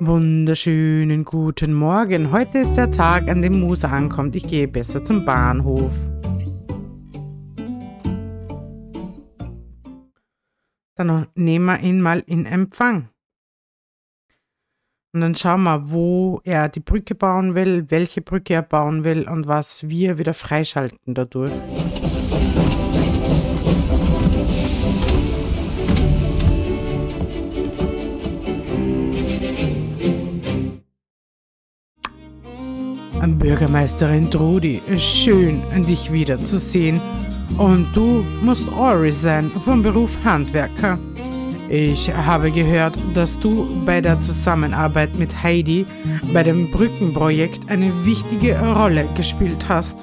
Wunderschönen guten Morgen. Heute ist der Tag, an dem Musa ankommt. Ich gehe besser zum Bahnhof. Dann nehmen wir ihn mal in Empfang. Und dann schauen wir, wo er die Brücke bauen will, welche Brücke er bauen will und was wir wieder freischalten dadurch. Bürgermeisterin Trudi, schön, dich wiederzusehen. Und du musst Ori sein, vom Beruf Handwerker. Ich habe gehört, dass du bei der Zusammenarbeit mit Heidi bei dem Brückenprojekt eine wichtige Rolle gespielt hast.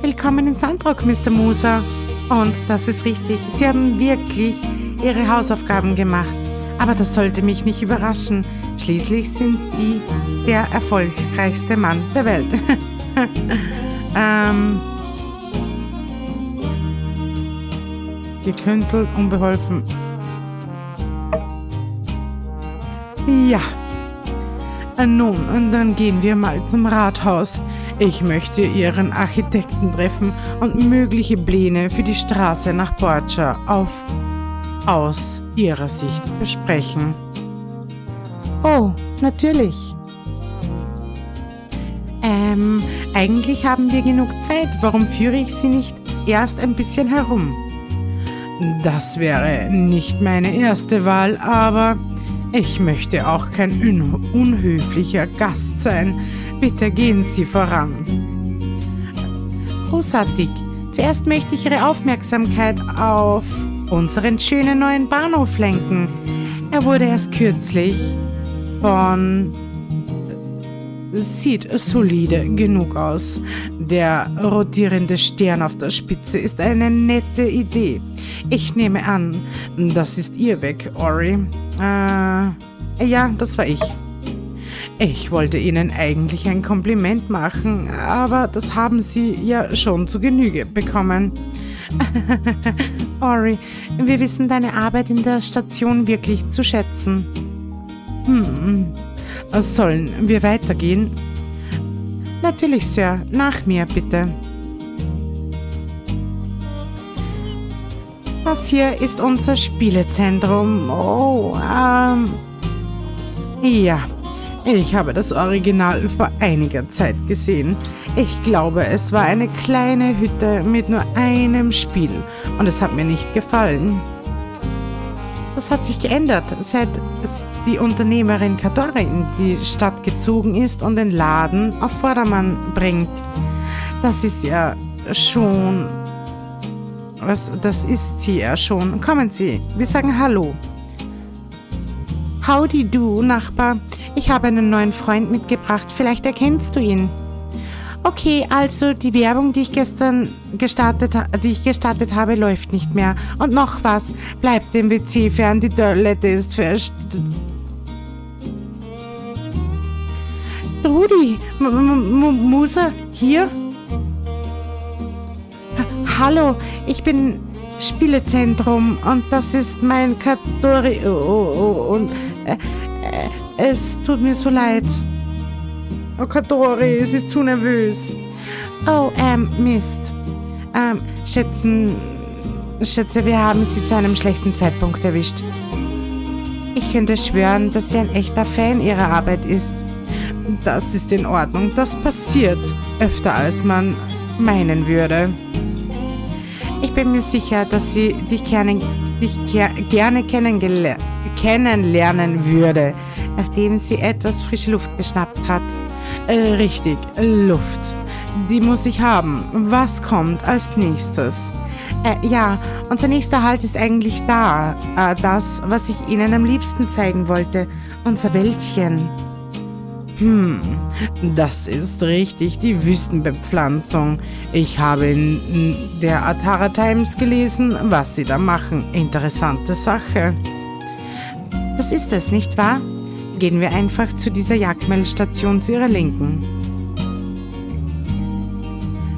Willkommen in Sandrock, Mr. Moser. Und das ist richtig, Sie haben wirklich Ihre Hausaufgaben gemacht. Aber das sollte mich nicht überraschen. Schließlich sind Sie der erfolgreichste Mann der Welt. ähm, gekünstelt, unbeholfen. Ja. Nun, und dann gehen wir mal zum Rathaus. Ich möchte Ihren Architekten treffen und mögliche Pläne für die Straße nach Borgia auf aus Ihrer Sicht besprechen. Oh, natürlich. Ähm, eigentlich haben wir genug Zeit. Warum führe ich Sie nicht erst ein bisschen herum? Das wäre nicht meine erste Wahl, aber ich möchte auch kein un unhöflicher Gast sein. Bitte gehen Sie voran. Großartig. Zuerst möchte ich Ihre Aufmerksamkeit auf unseren schönen neuen Bahnhof lenken. Er wurde erst kürzlich von sieht solide genug aus. Der rotierende Stern auf der Spitze ist eine nette Idee. Ich nehme an, das ist Ihr Weg, Ori. Äh, ja, das war ich. Ich wollte Ihnen eigentlich ein Kompliment machen, aber das haben Sie ja schon zu Genüge bekommen. Ori, wir wissen deine Arbeit in der Station wirklich zu schätzen. Hm, sollen wir weitergehen? Natürlich, Sir. Nach mir, bitte. Das hier ist unser Spielezentrum. Oh, ähm. Ja, ich habe das Original vor einiger Zeit gesehen. Ich glaube, es war eine kleine Hütte mit nur einem Spiel und es hat mir nicht gefallen. Das hat sich geändert, seit die Unternehmerin Katori in die Stadt gezogen ist und den Laden auf Vordermann bringt. Das ist ja schon... Was, das ist sie ja schon. Kommen Sie, wir sagen Hallo. Howdy du, Nachbar. Ich habe einen neuen Freund mitgebracht. Vielleicht erkennst du ihn. Okay, also die Werbung, die ich gestern gestartet, die ich gestartet habe, läuft nicht mehr. Und noch was, bleibt dem WC fern, die Toilette ist fest. Rudi, Musa, hier? Hallo, ich bin Spielezentrum und das ist mein Katori. Oh, oh, oh, und äh, äh, es tut mir so leid. Oh, Katori, es ist zu nervös. Oh, ähm, Mist. Ähm, schätzen, schätze, wir haben Sie zu einem schlechten Zeitpunkt erwischt. Ich könnte schwören, dass sie ein echter Fan Ihrer Arbeit ist. Das ist in Ordnung. Das passiert öfter, als man meinen würde. Ich bin mir sicher, dass sie dich gerne, dich gerne kennenlernen würde, nachdem sie etwas frische Luft geschnappt hat. Äh, richtig, Luft. Die muss ich haben. Was kommt als nächstes? Äh, ja, unser nächster Halt ist eigentlich da. Äh, das, was ich Ihnen am liebsten zeigen wollte. Unser Wäldchen. Hm, das ist richtig, die Wüstenbepflanzung. Ich habe in der Atara Times gelesen, was sie da machen. Interessante Sache. Das ist es, nicht wahr? Gehen wir einfach zu dieser Jagdmeldestation zu ihrer Linken.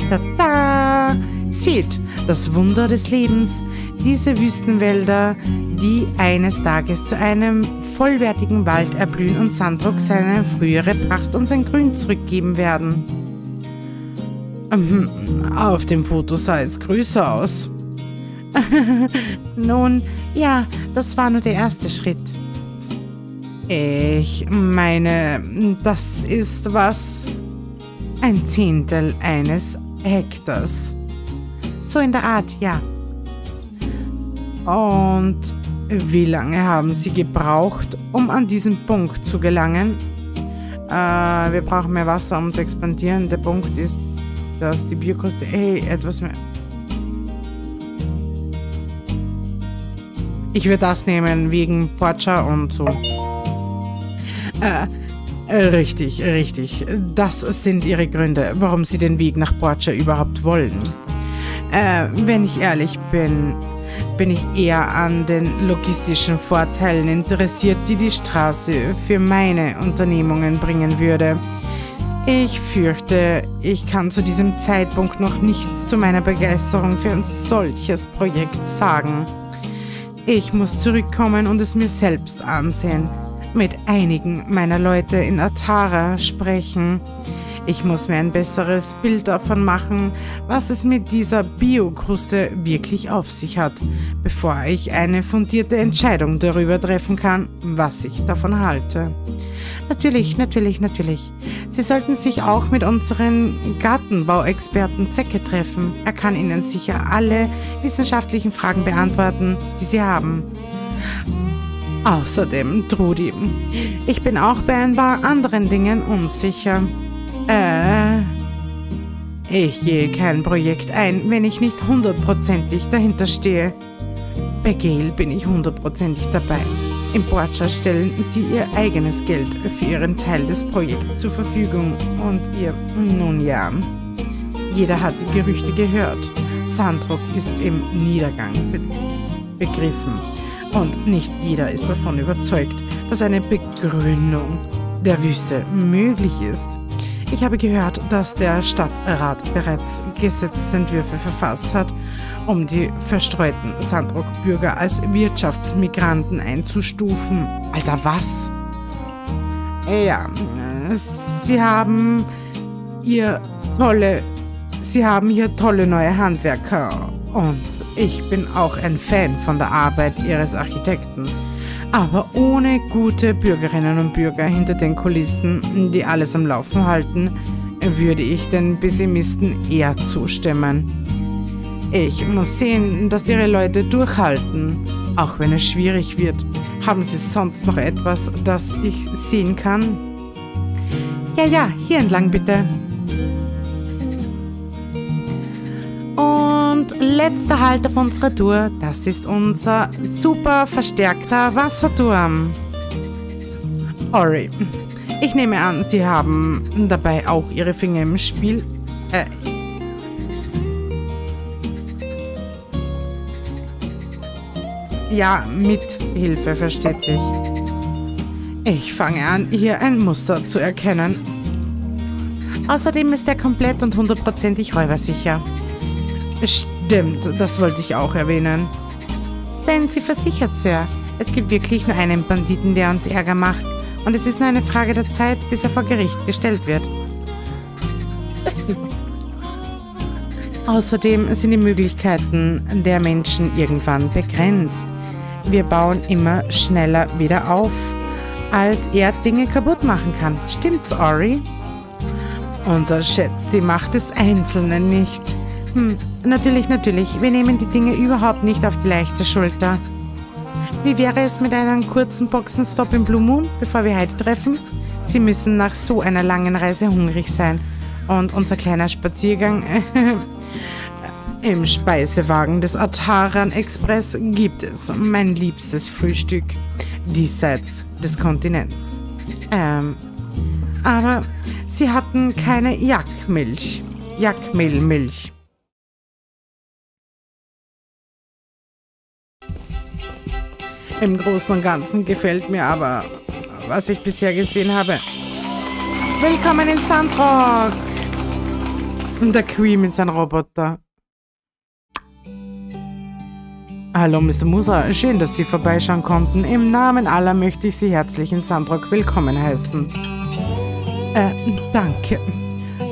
Da-da! Seht, das Wunder des Lebens. Diese Wüstenwälder, die eines Tages zu einem vollwertigen Wald erblühen und Sandrock seine frühere Pracht und sein Grün zurückgeben werden. Ähm, auf dem Foto sah es größer aus. Nun, ja, das war nur der erste Schritt. Ich meine, das ist was? Ein Zehntel eines Hektars. So in der Art, ja. Und wie lange haben Sie gebraucht, um an diesen Punkt zu gelangen? Äh, wir brauchen mehr Wasser, um zu expandieren. Der Punkt ist, dass die Biokoste... Hey, etwas mehr... Ich würde das nehmen, wegen Porcha und so. Äh, richtig, richtig. Das sind Ihre Gründe, warum Sie den Weg nach Porcha überhaupt wollen. Äh, wenn ich ehrlich bin, bin ich eher an den logistischen Vorteilen interessiert, die die Straße für meine Unternehmungen bringen würde. Ich fürchte, ich kann zu diesem Zeitpunkt noch nichts zu meiner Begeisterung für ein solches Projekt sagen. Ich muss zurückkommen und es mir selbst ansehen, mit einigen meiner Leute in Atara sprechen. Ich muss mir ein besseres Bild davon machen, was es mit dieser Biokruste wirklich auf sich hat, bevor ich eine fundierte Entscheidung darüber treffen kann, was ich davon halte. Natürlich, natürlich, natürlich. Sie sollten sich auch mit unseren Gartenbauexperten Zecke treffen. Er kann Ihnen sicher alle wissenschaftlichen Fragen beantworten, die Sie haben. Außerdem, Trudi, ich bin auch bei ein paar anderen Dingen unsicher. Äh, ich gehe kein Projekt ein, wenn ich nicht hundertprozentig dahinter stehe. Bei Gail bin ich hundertprozentig dabei. Im Porcher stellen sie ihr eigenes Geld für ihren Teil des Projekts zur Verfügung und ihr, nun ja, jeder hat die Gerüchte gehört. Sandrock ist im Niedergang be begriffen und nicht jeder ist davon überzeugt, dass eine Begründung der Wüste möglich ist. Ich habe gehört, dass der Stadtrat bereits Gesetzentwürfe verfasst hat, um die verstreuten Sandrock-Bürger als Wirtschaftsmigranten einzustufen. Alter, was? Ja, sie haben ihr tolle, sie haben hier tolle neue Handwerker und ich bin auch ein Fan von der Arbeit ihres Architekten. Aber ohne gute Bürgerinnen und Bürger hinter den Kulissen, die alles am Laufen halten, würde ich den Pessimisten eher zustimmen. Ich muss sehen, dass ihre Leute durchhalten, auch wenn es schwierig wird. Haben Sie sonst noch etwas, das ich sehen kann? Ja, ja, hier entlang bitte. Und letzter Halt auf unserer Tour, das ist unser super verstärkter Wasserturm. Ori, ich nehme an, Sie haben dabei auch Ihre Finger im Spiel. Äh, ja, mit Hilfe, versteht sich. Ich fange an, hier ein Muster zu erkennen. Außerdem ist er komplett und hundertprozentig räubersicher. Stimmt, das wollte ich auch erwähnen. Seien Sie versichert, Sir. Es gibt wirklich nur einen Banditen, der uns Ärger macht. Und es ist nur eine Frage der Zeit, bis er vor Gericht gestellt wird. Außerdem sind die Möglichkeiten der Menschen irgendwann begrenzt. Wir bauen immer schneller wieder auf, als er Dinge kaputt machen kann. Stimmt's, Ori? Unterschätzt die Macht des Einzelnen nicht. Hm, natürlich, natürlich. Wir nehmen die Dinge überhaupt nicht auf die leichte Schulter. Wie wäre es mit einem kurzen Boxenstopp im Blue Moon, bevor wir Heidi treffen? Sie müssen nach so einer langen Reise hungrig sein. Und unser kleiner Spaziergang im Speisewagen des Ataran Express gibt es mein liebstes Frühstück diesseits des Kontinents. Ähm, aber sie hatten keine Jackmilch. Jackmehlmilch. Im Großen und Ganzen gefällt mir aber, was ich bisher gesehen habe. Willkommen in Sandrock! Der Queen mit seinem Roboter. Hallo, Mr. Musa. Schön, dass Sie vorbeischauen konnten. Im Namen aller möchte ich Sie herzlich in Sandrock willkommen heißen. Äh, danke.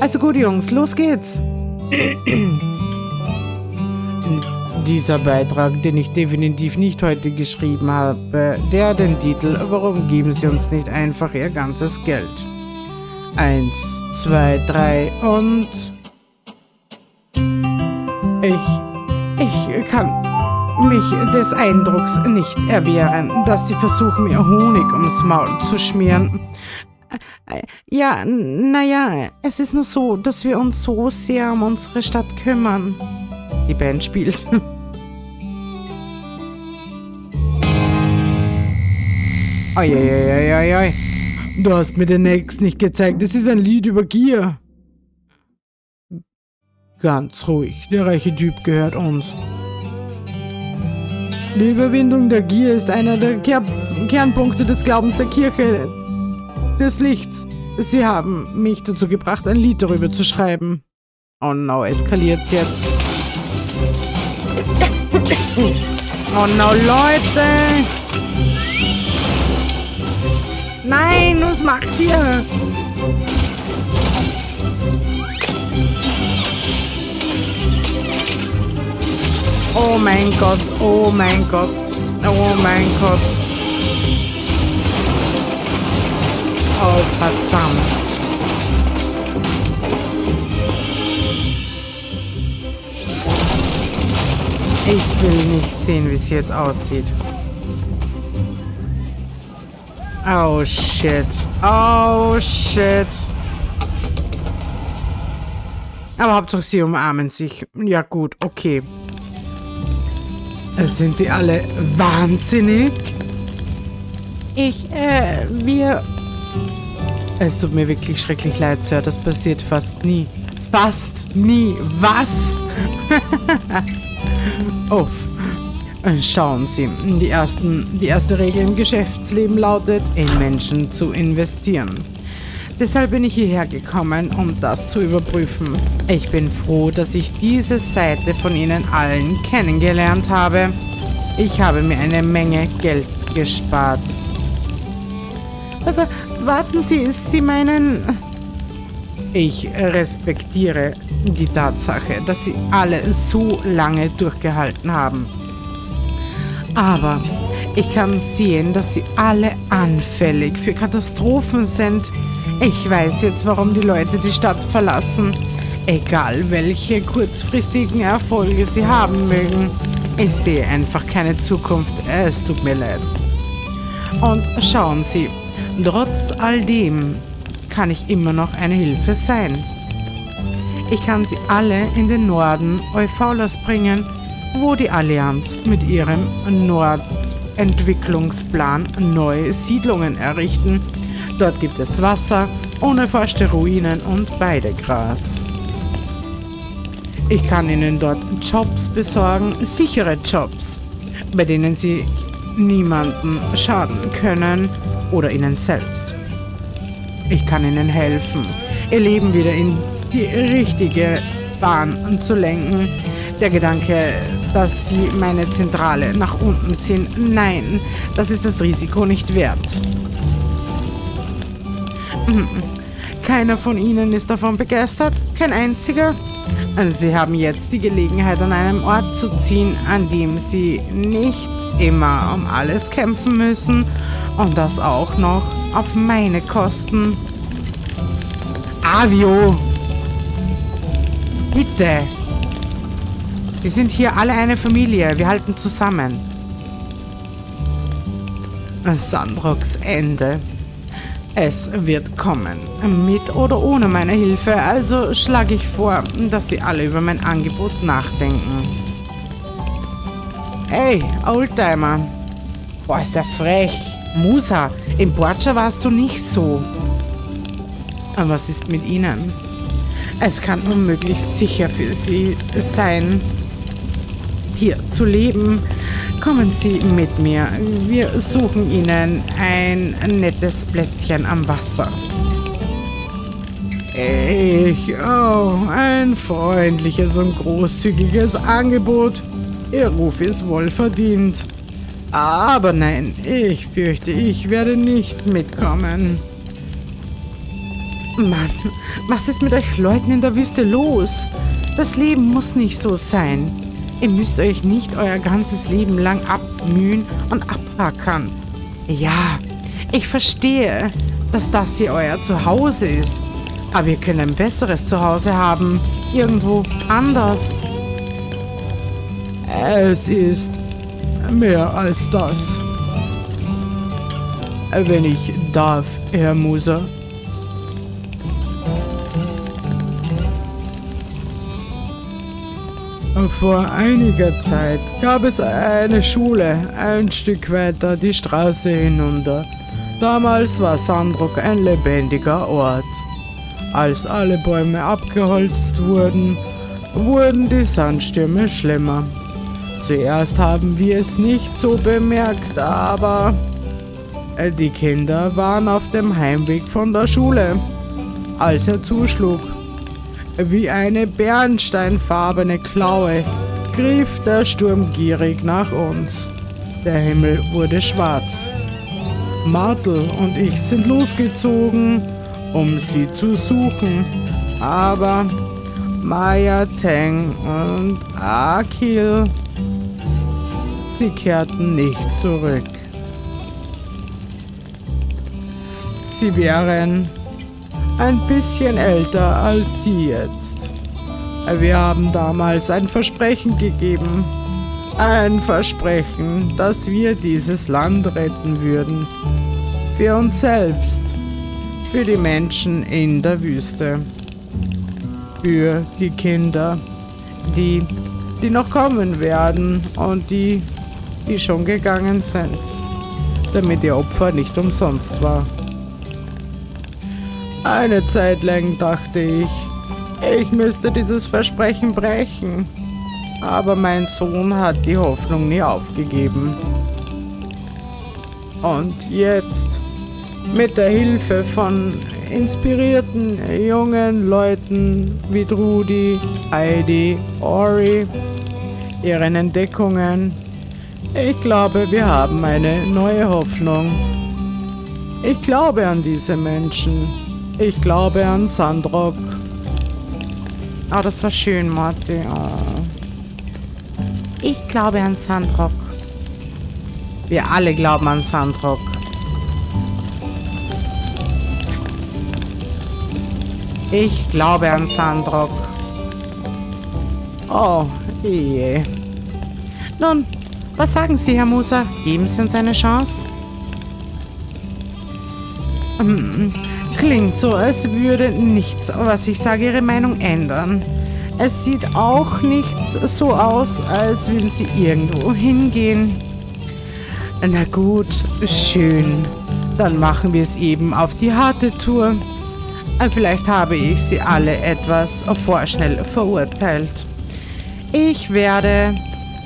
Also gut, Jungs, los geht's. Dieser Beitrag, den ich definitiv nicht heute geschrieben habe, der hat den Titel Warum geben Sie uns nicht einfach Ihr ganzes Geld? Eins, zwei, drei und... Ich... Ich kann mich des Eindrucks nicht erwehren, dass Sie versuchen, mir Honig ums Maul zu schmieren. Ja, naja, es ist nur so, dass wir uns so sehr um unsere Stadt kümmern. Die Band spielt. Eieieiei. Du hast mir den Next nicht gezeigt. Es ist ein Lied über Gier. Ganz ruhig. Der reiche Typ gehört uns. Die Überwindung der Gier ist einer der Ker Kernpunkte des Glaubens der Kirche des Lichts. Sie haben mich dazu gebracht, ein Lied darüber zu schreiben. Oh no, eskaliert jetzt. Oh no, Leute! Nein, was macht ihr? Oh mein Gott, oh mein Gott, oh mein Gott. Oh verdammt. Ich will nicht sehen, wie es jetzt aussieht. Oh shit. Oh shit. Aber Hauptsache sie umarmen sich. Ja gut, okay. Sind Sie alle wahnsinnig? Ich, äh, wir... Es tut mir wirklich schrecklich leid, Sir. Das passiert fast nie. Fast nie. Was? Uff. Schauen Sie, die, ersten, die erste Regel im Geschäftsleben lautet, in Menschen zu investieren. Deshalb bin ich hierher gekommen, um das zu überprüfen. Ich bin froh, dass ich diese Seite von Ihnen allen kennengelernt habe. Ich habe mir eine Menge Geld gespart. Aber warten Sie, Sie meinen... Ich respektiere die Tatsache, dass Sie alle so lange durchgehalten haben. Aber ich kann sehen, dass Sie alle anfällig für Katastrophen sind. Ich weiß jetzt, warum die Leute die Stadt verlassen. Egal, welche kurzfristigen Erfolge sie haben mögen. Ich sehe einfach keine Zukunft. Es tut mir leid. Und schauen Sie, trotz all dem kann ich immer noch eine Hilfe sein. Ich kann Sie alle in den Norden Euphalos bringen, wo die Allianz mit ihrem Nordentwicklungsplan neue Siedlungen errichten Dort gibt es Wasser, unerforschte Ruinen und Weidegras. Ich kann Ihnen dort Jobs besorgen, sichere Jobs, bei denen Sie niemanden schaden können oder Ihnen selbst. Ich kann Ihnen helfen, Ihr Leben wieder in die richtige Bahn zu lenken. Der Gedanke, dass Sie meine Zentrale nach unten ziehen, nein, das ist das Risiko nicht wert. Keiner von Ihnen ist davon begeistert? Kein einziger? Also Sie haben jetzt die Gelegenheit, an einem Ort zu ziehen, an dem Sie nicht immer um alles kämpfen müssen und das auch noch auf meine Kosten. Avio! Bitte! Wir sind hier alle eine Familie. Wir halten zusammen. Sandrocks Ende. Es wird kommen, mit oder ohne meine Hilfe, also schlage ich vor, dass Sie alle über mein Angebot nachdenken. Hey, Oldtimer. Boah, ist er frech. Musa, im Borgia warst du nicht so. Was ist mit Ihnen? Es kann unmöglich sicher für Sie sein, hier zu leben. Kommen Sie mit mir. Wir suchen Ihnen ein nettes Blättchen am Wasser. Ich, oh, ein freundliches und großzügiges Angebot. Ihr Ruf ist wohl verdient. Aber nein, ich fürchte, ich werde nicht mitkommen. Mann, was ist mit euch Leuten in der Wüste los? Das Leben muss nicht so sein. Ihr müsst euch nicht euer ganzes Leben lang abmühen und abrackern. Ja, ich verstehe, dass das hier euer Zuhause ist. Aber ihr könnt ein besseres Zuhause haben. Irgendwo anders. Es ist mehr als das. Wenn ich darf, Herr Muser. Vor einiger Zeit gab es eine Schule ein Stück weiter die Straße hinunter. Damals war Sandrock ein lebendiger Ort. Als alle Bäume abgeholzt wurden, wurden die Sandstürme schlimmer. Zuerst haben wir es nicht so bemerkt, aber die Kinder waren auf dem Heimweg von der Schule, als er zuschlug. Wie eine bernsteinfarbene Klaue griff der Sturm gierig nach uns. Der Himmel wurde schwarz. Martel und ich sind losgezogen, um sie zu suchen. Aber Maya Teng und Akil, sie kehrten nicht zurück. Sie wären ein bisschen älter als Sie jetzt. Wir haben damals ein Versprechen gegeben. Ein Versprechen, dass wir dieses Land retten würden. Für uns selbst. Für die Menschen in der Wüste. Für die Kinder, die, die noch kommen werden und die, die schon gegangen sind. Damit ihr Opfer nicht umsonst war. Eine Zeit lang dachte ich, ich müsste dieses Versprechen brechen. Aber mein Sohn hat die Hoffnung nie aufgegeben. Und jetzt, mit der Hilfe von inspirierten jungen Leuten wie Trudi, Heidi, Ori, ihren Entdeckungen, ich glaube, wir haben eine neue Hoffnung. Ich glaube an diese Menschen. Ich glaube an Sandrock. Oh, das war schön, Marty. Oh. Ich glaube an Sandrock. Wir alle glauben an Sandrock. Ich glaube an Sandrock. Oh, je. Nun, was sagen Sie, Herr Musa? Geben Sie uns eine Chance? Hm, Klingt so, als würde nichts, was ich sage, Ihre Meinung ändern. Es sieht auch nicht so aus, als würden Sie irgendwo hingehen. Na gut, schön. Dann machen wir es eben auf die harte Tour. Vielleicht habe ich Sie alle etwas vorschnell verurteilt. Ich werde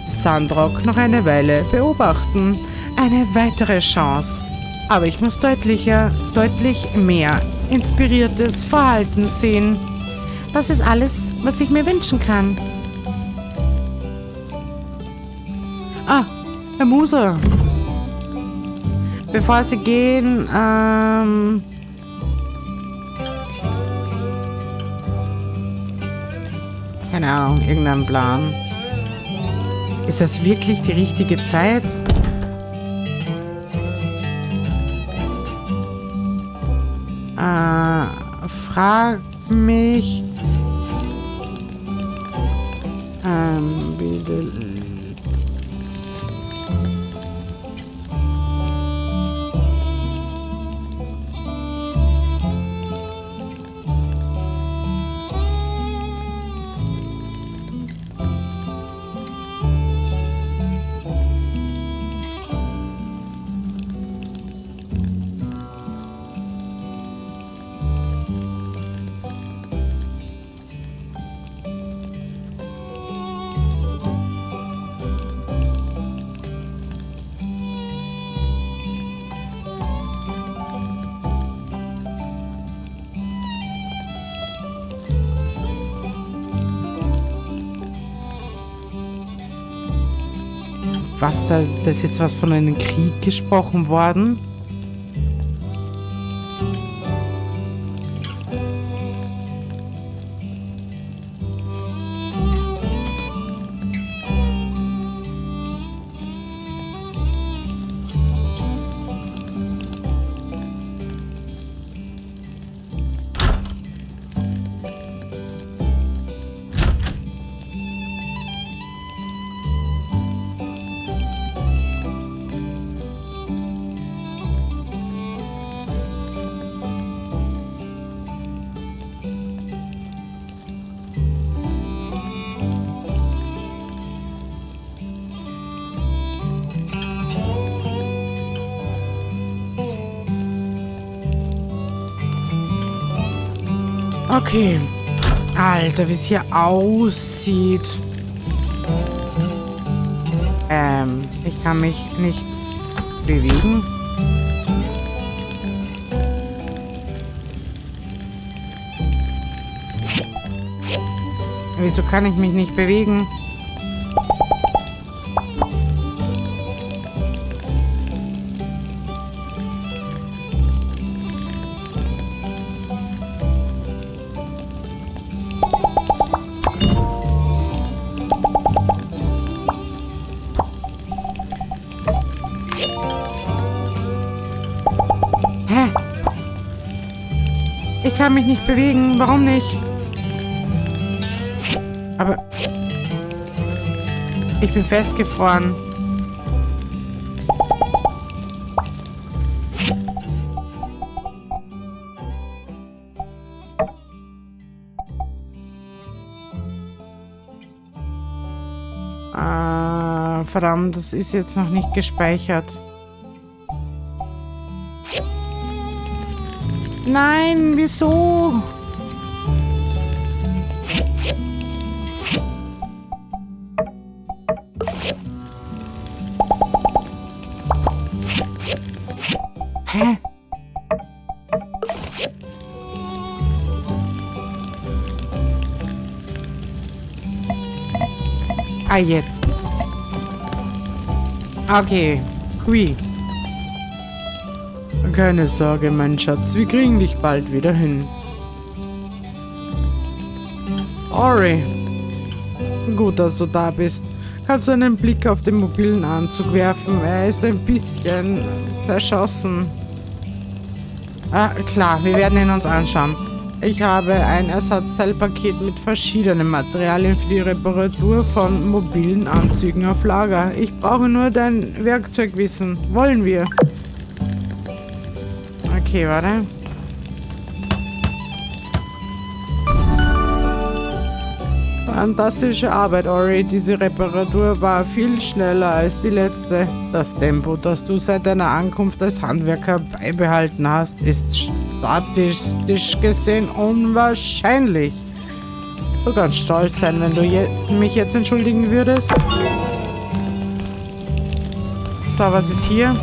Sandrock noch eine Weile beobachten. Eine weitere Chance aber ich muss deutlicher, deutlich mehr inspiriertes Verhalten sehen. Das ist alles, was ich mir wünschen kann. Ah, Herr Muser. Bevor Sie gehen, ähm... Keine Ahnung, irgendein Plan. Ist das wirklich die richtige Zeit? äh, frag mich, ähm, bitte da, ist jetzt was von einem Krieg gesprochen worden. Okay. Alter, wie es hier aussieht. Ähm, ich kann mich nicht bewegen. Wieso kann ich mich nicht bewegen? Bin festgefroren. Ah, verdammt, das ist jetzt noch nicht gespeichert. Nein, wieso? Ah, jetzt. Okay, Qui. Keine Sorge, mein Schatz, wir kriegen dich bald wieder hin. Ori, gut, dass du da bist. Kannst du einen Blick auf den mobilen Anzug werfen? Er ist ein bisschen verschossen. Ah, klar, wir werden ihn uns anschauen. Ich habe ein Ersatzteilpaket mit verschiedenen Materialien für die Reparatur von mobilen Anzügen auf Lager. Ich brauche nur dein Werkzeugwissen. Wollen wir? Okay, warte. Fantastische Arbeit, Ori. Diese Reparatur war viel schneller als die letzte. Das Tempo, das du seit deiner Ankunft als Handwerker beibehalten hast, ist statistisch gesehen unwahrscheinlich. Du kannst stolz sein, wenn du je mich jetzt entschuldigen würdest. So, was ist hier?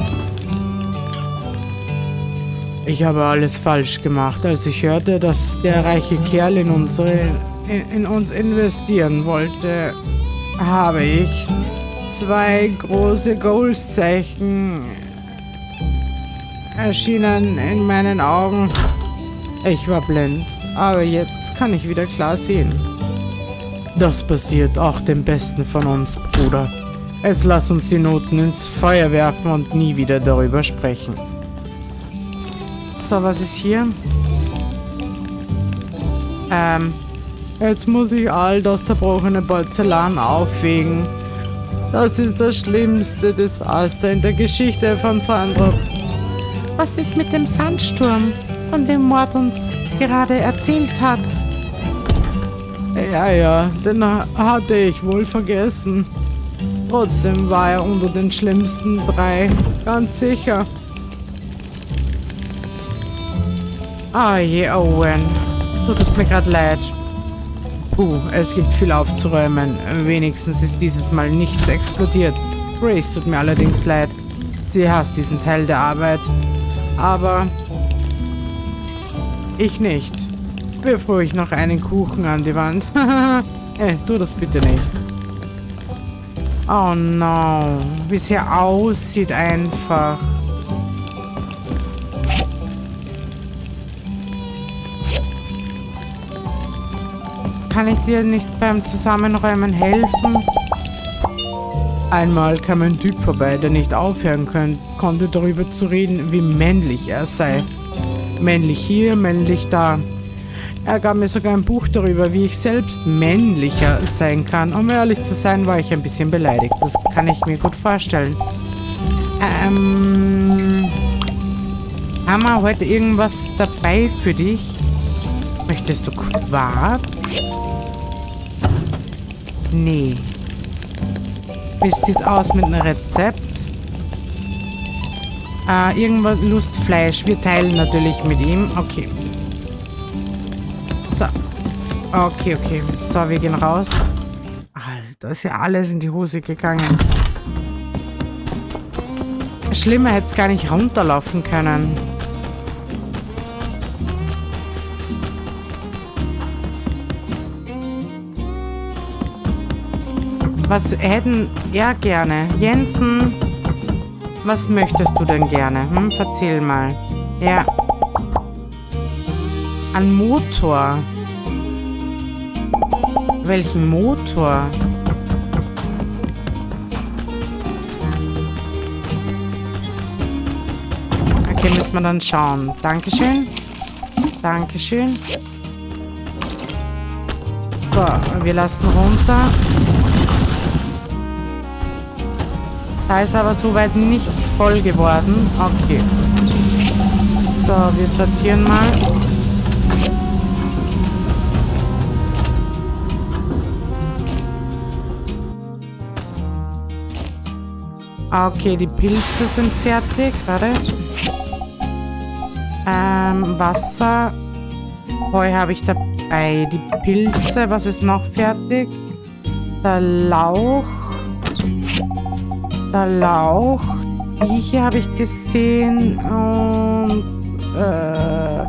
Ich habe alles falsch gemacht, als ich hörte, dass der reiche Kerl in, unsere, in, in uns investieren wollte. Habe ich zwei große Goals-Zeichen erschienen in meinen Augen. Ich war blind, aber jetzt kann ich wieder klar sehen. Das passiert auch dem Besten von uns, Bruder. Jetzt lass uns die Noten ins Feuer werfen und nie wieder darüber sprechen. So, was ist hier? Ähm, jetzt muss ich all das zerbrochene Porzellan aufwägen. Das ist das schlimmste Desaster in der Geschichte von Sandro. Was ist mit dem Sandsturm, von dem Mord uns gerade erzählt hat? Ja, ja, den hatte ich wohl vergessen. Trotzdem war er unter den schlimmsten drei, ganz sicher. Ah je, Owen. Tut es mir gerade leid. Puh, es gibt viel aufzuräumen. Wenigstens ist dieses Mal nichts explodiert. Grace tut mir allerdings leid. Sie hasst diesen Teil der Arbeit. Aber ich nicht. Wirf ruhig noch einen Kuchen an die Wand. eh, tu das bitte nicht. Oh no. Wie sie aussieht einfach. Kann ich dir nicht beim Zusammenräumen helfen? Einmal kam ein Typ vorbei, der nicht aufhören konnte, darüber zu reden, wie männlich er sei. Männlich hier, männlich da. Er gab mir sogar ein Buch darüber, wie ich selbst männlicher sein kann. Um ehrlich zu sein, war ich ein bisschen beleidigt. Das kann ich mir gut vorstellen. Ähm... Haben wir heute irgendwas dabei für dich? Möchtest du Quark? Nee. Wie sieht's aus mit einem Rezept? Äh, irgendwas Lustfleisch. Wir teilen natürlich mit ihm. Okay. So. Okay, okay. So, wir gehen raus. Alter, ist ja alles in die Hose gegangen. Schlimmer hätte es gar nicht runterlaufen können. Was hätten er gerne? Jensen, was möchtest du denn gerne? Hm, erzähl mal. Ja. Ein Motor. Welchen Motor? Okay, müssen wir dann schauen. Dankeschön. Dankeschön. So, wir lassen runter. Da ist aber soweit nichts voll geworden. Okay. So, wir sortieren mal. Okay, die Pilze sind fertig. Warte. Ähm, Wasser. Heu habe ich dabei. Die Pilze, was ist noch fertig? Der Lauch. Der Lauch. Die hier habe ich gesehen. Und äh,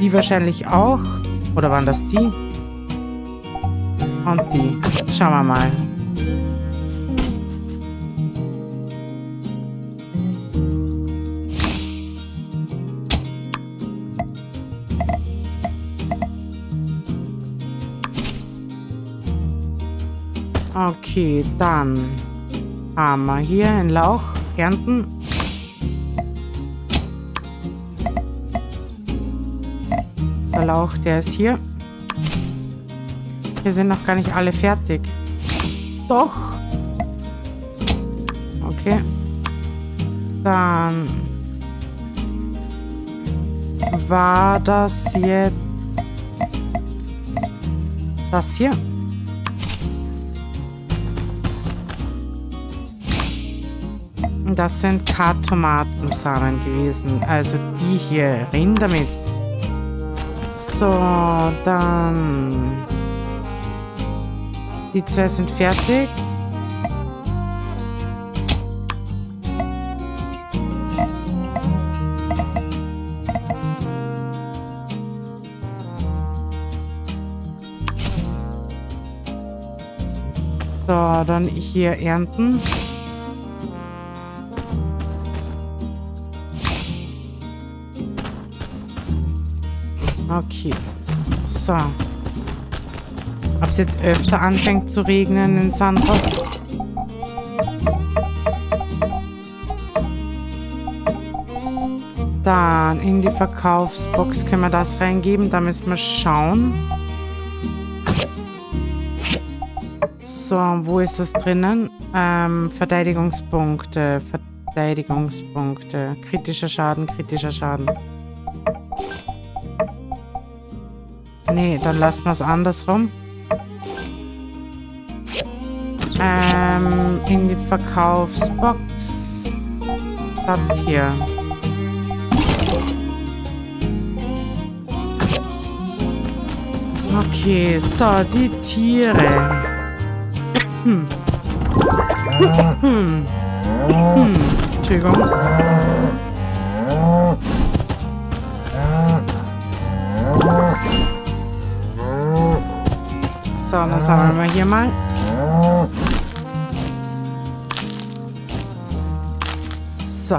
die wahrscheinlich auch. Oder waren das die? Und die. Schauen wir mal. Okay, dann wir hier einen Lauch ernten. Der Lauch, der ist hier. Hier sind noch gar nicht alle fertig. Doch. Okay. Dann war das jetzt das hier. Das sind Kartomatensamen gewesen. Also die hier. Rein damit. So, dann... Die zwei sind fertig. So, dann hier ernten. So. Ob es jetzt öfter anfängt zu regnen in Sandrock? Dann in die Verkaufsbox können wir das reingeben. Da müssen wir schauen. So, wo ist das drinnen? Ähm, Verteidigungspunkte. Verteidigungspunkte. Kritischer Schaden, kritischer Schaden. Nee, dann lassen wir es andersrum. Ähm, in die Verkaufsbox. Das hier. Okay, so, die Tiere. Hm. Hm. Hm. Entschuldigung. So, dann sammeln wir hier mal. So.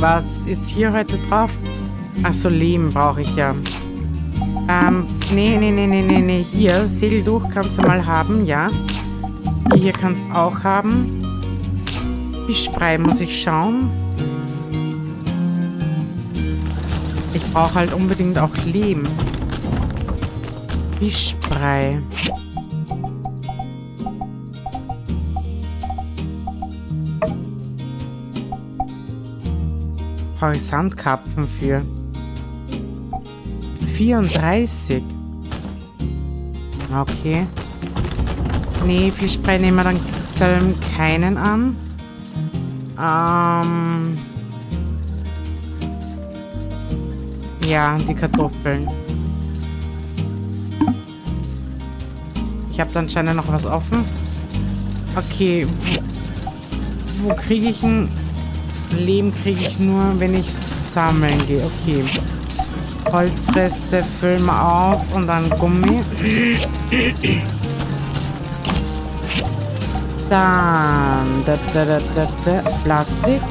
Was ist hier heute drauf? Achso, Lehm brauche ich ja. Ähm, nee, nee, nee, nee, nee, nee. Hier, Segelduch kannst du mal haben, ja. Hier kannst du auch haben. Fischbrei muss ich schauen. Ich brauche halt unbedingt auch Lehm. Fischbrei. Brauche ich Sandkarpfen für. 34. Okay. Nee, Fischbrei nehmen wir dann keinen an. Ähm... Ja, die Kartoffeln. Ich habe dann anscheinend noch was offen. Okay. Wo kriege ich ein Lehm kriege ich nur, wenn ich sammeln gehe. Okay. Holzreste füllen wir auf und dann Gummi. Dann da, da, da, da, da, Plastik.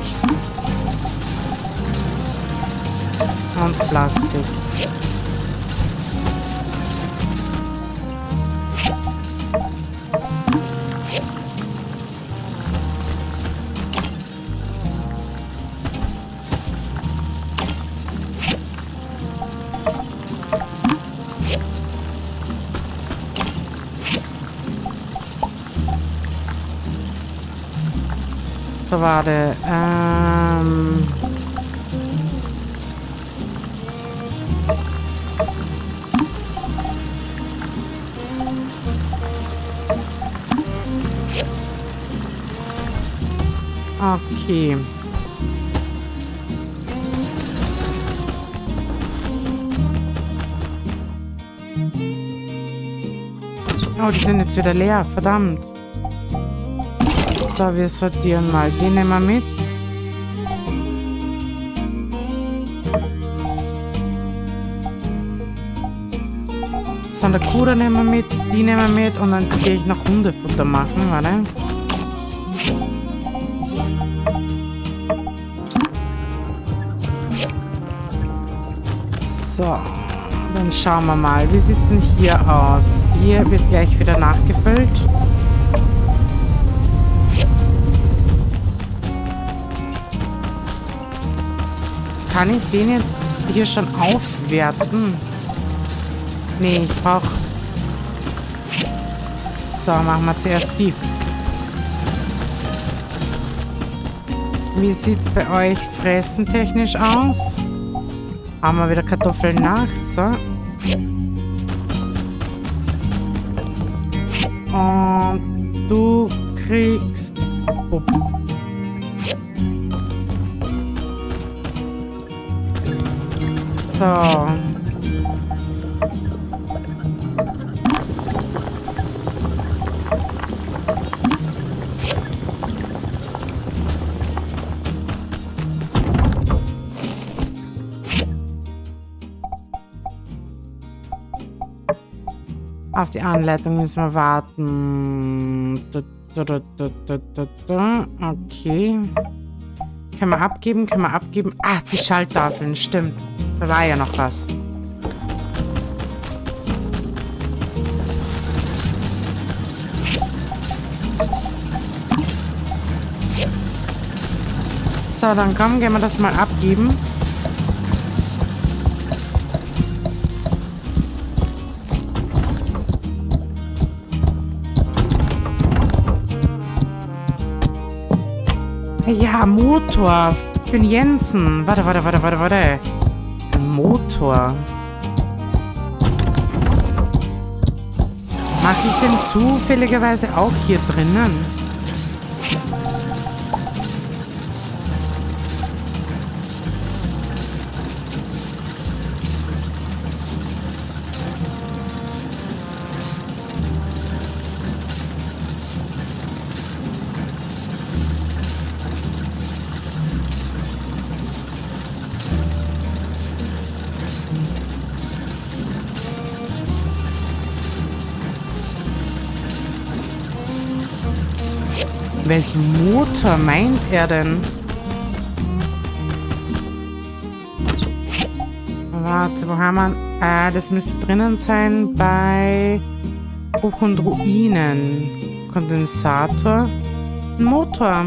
Und Plastik. Warte. Ähm... Okay. Oh, die sind jetzt wieder leer. Verdammt. So, wir sortieren mal. Den nehmen wir mit. Sandakuda nehmen wir mit, die nehmen wir mit und dann gehe ich noch Hundefutter machen, warte. So, dann schauen wir mal. Wie sieht denn hier aus? Hier wird gleich wieder nachgefüllt. Kann ich den jetzt hier schon aufwerten? Nee, ich brauche... So, machen wir zuerst die. Wie sieht es bei euch fressentechnisch aus? Haben wir wieder Kartoffeln nach. So. Auf die Anleitung müssen wir warten. Okay. Können wir abgeben, können wir abgeben. Ah, die Schalttafeln, stimmt. Da war ja noch was. So, dann komm, gehen wir das mal abgeben. Ja, Motor. Für den Jensen. Warte, warte, warte, warte, warte. Motor. Mache ich den zufälligerweise auch hier drinnen? Welchen Motor meint er denn? Warte, wo haben wir... Ah, das müsste drinnen sein bei Bruch und Ruinen. Kondensator. Motor.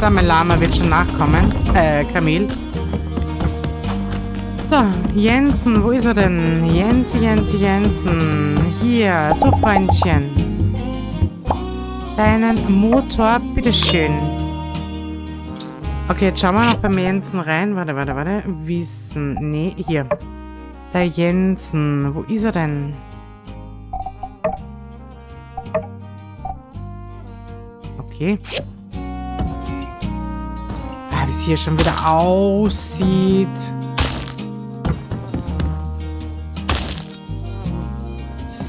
So, mein Lama wird schon nachkommen. Äh, Kamel. Jensen, wo ist er denn? Jensi, Jensi, Jensen. Hier, so Freundchen. Deinen Motor, bitteschön. Okay, jetzt schauen wir noch beim Jensen rein. Warte, warte, warte. Wissen. Nee, hier. Der Jensen. Wo ist er denn? Okay. Ah, wie es hier schon wieder aussieht.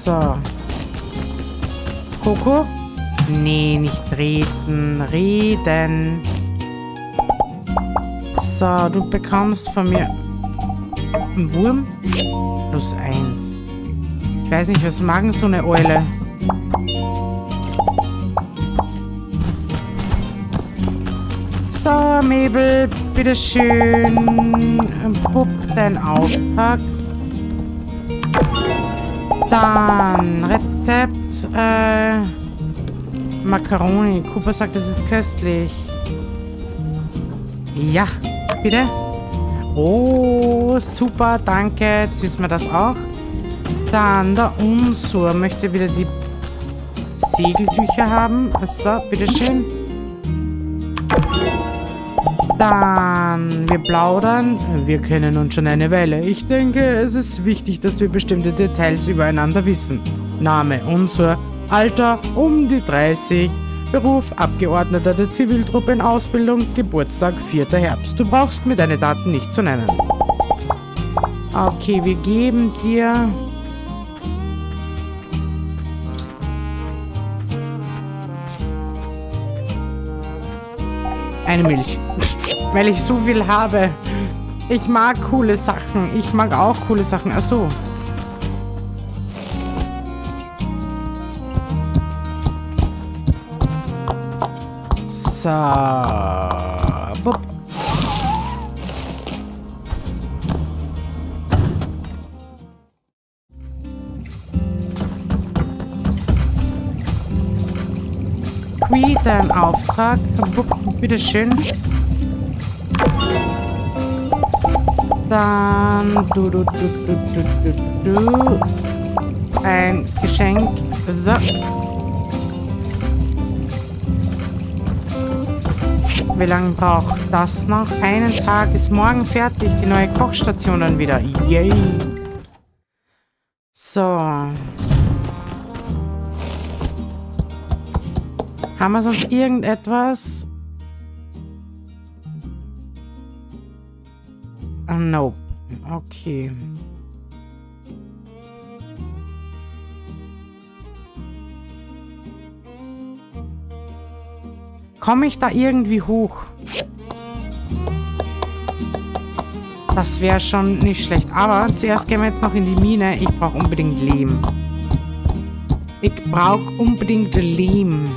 So. Coco? Nee, nicht reden. Reden. So, du bekommst von mir einen Wurm. Plus eins. Ich weiß nicht, was mag so eine Eule? So, Mabel, bitteschön. Pupp dein Auftrag. Dann Rezept. Äh, Macaroni. Cooper sagt, das ist köstlich. Ja, bitte. Oh, super, danke. Jetzt wissen wir das auch. Dann der Unsur möchte wieder die Segeltücher haben. So, bitteschön. Dann, wir plaudern. Wir kennen uns schon eine Weile. Ich denke, es ist wichtig, dass wir bestimmte Details übereinander wissen. Name, Unsur, Alter, um die 30. Beruf, Abgeordneter der Ziviltruppe in Ausbildung, Geburtstag, 4. Herbst. Du brauchst mir deine Daten nicht zu nennen. Okay, wir geben dir... Eine Milch. Weil ich so viel habe. Ich mag coole Sachen. Ich mag auch coole Sachen. Achso. So. Bup. Qui, dein Auftrag. Bup, bitteschön. Dann du, du, du. Ein Geschenk. So. Wie lange braucht das noch? Einen Tag ist morgen fertig. Die neue Kochstation dann wieder. Yay. So. Haben wir sonst irgendetwas? Nope. Okay. Komme ich da irgendwie hoch? Das wäre schon nicht schlecht. Aber zuerst gehen wir jetzt noch in die Mine. Ich brauche unbedingt Lehm. Ich brauche unbedingt Lehm.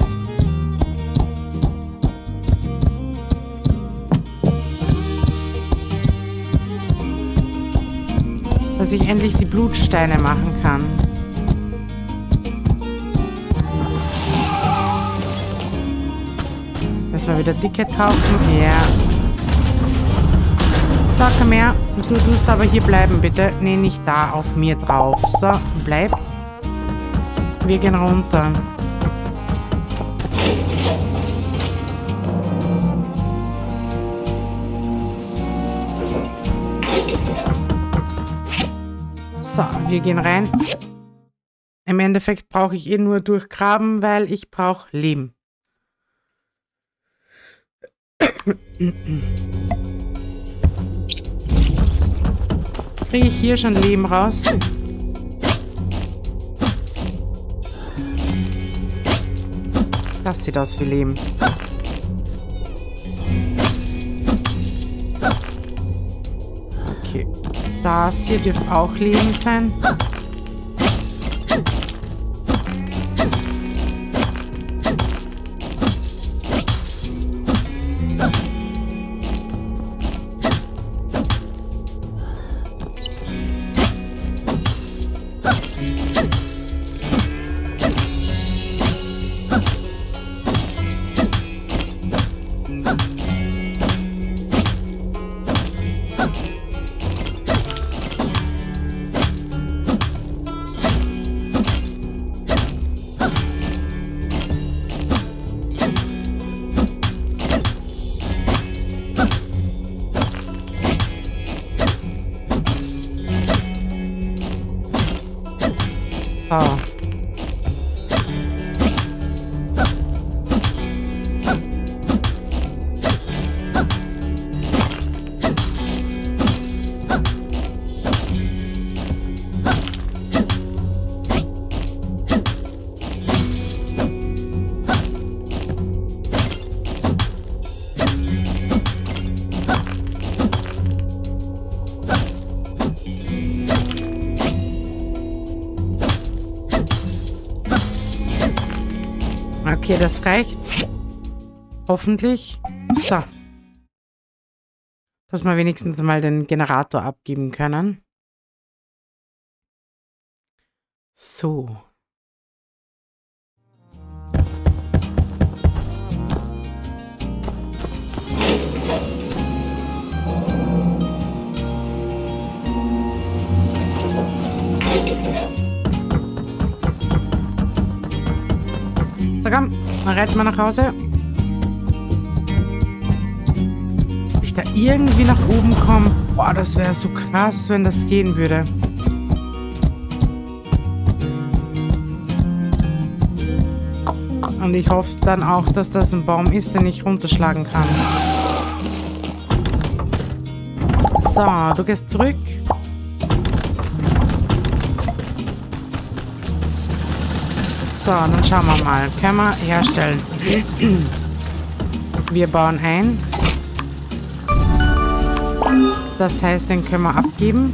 Dass ich endlich die Blutsteine machen kann. Müssen wir wieder Ticket kaufen? Ja. So, komm her. Du tust aber hier bleiben, bitte. Nee, nicht da, auf mir drauf. So, bleibt. Wir gehen runter. Wir gehen rein. Im Endeffekt brauche ich eh nur durchgraben, weil ich brauche Lehm. Kriege ich hier schon Leben raus? Das sieht aus wie Leben. Das hier dürfte auch Leben sein. Das reicht. Hoffentlich. So. Dass wir wenigstens mal den Generator abgeben können. So. So komm, dann reiten wir nach Hause. Ob ich da irgendwie nach oben komme? Boah, das wäre so krass, wenn das gehen würde. Und ich hoffe dann auch, dass das ein Baum ist, den ich runterschlagen kann. So, du gehst zurück. So, dann schauen wir mal. Können wir herstellen. Wir bauen ein. Das heißt, den können wir abgeben.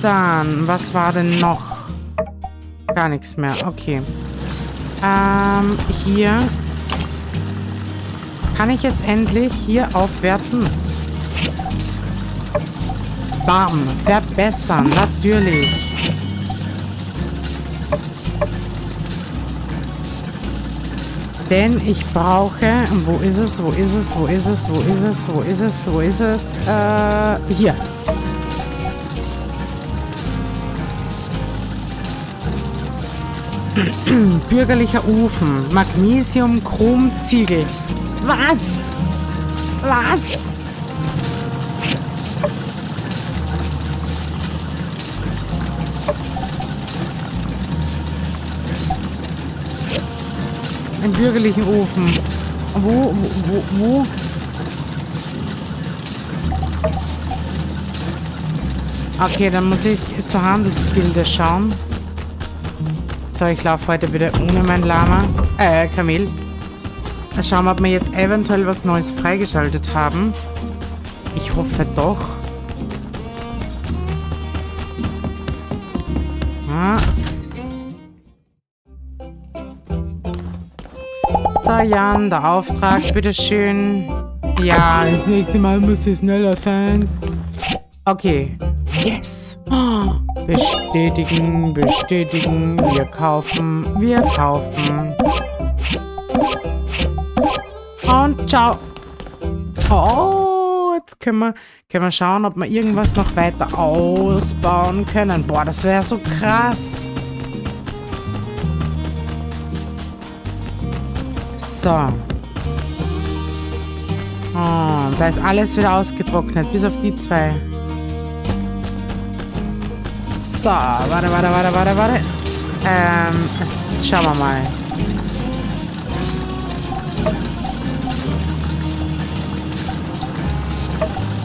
Dann, was war denn noch? Gar nichts mehr. Okay. Ähm, hier. Kann ich jetzt endlich hier aufwerten? Bam. Verbessern. Natürlich. Denn ich brauche, wo ist es, wo ist es, wo ist es, wo ist es, wo ist es, wo ist es, äh, hier. Bürgerlicher Ofen, Magnesium, Chrom, Ziegel. Was? Was? Bürgerlichen Ofen. Wo, wo, wo? Okay, dann muss ich zur Handelsgilde schauen. So, ich laufe heute wieder ohne mein Lama. Äh, Kamel. Schauen, ob wir jetzt eventuell was Neues freigeschaltet haben. Ich hoffe doch. Jan, der Auftrag, bitteschön. Ja, das nächste Mal muss es schneller sein. Okay. Yes. Bestätigen, bestätigen. Wir kaufen, wir kaufen. Und ciao. Oh, jetzt können wir, können wir schauen, ob wir irgendwas noch weiter ausbauen können. Boah, das wäre so krass. So. Oh, da ist alles wieder ausgetrocknet, bis auf die zwei. So, warte, warte, warte, warte, warte. Ähm, schauen wir mal.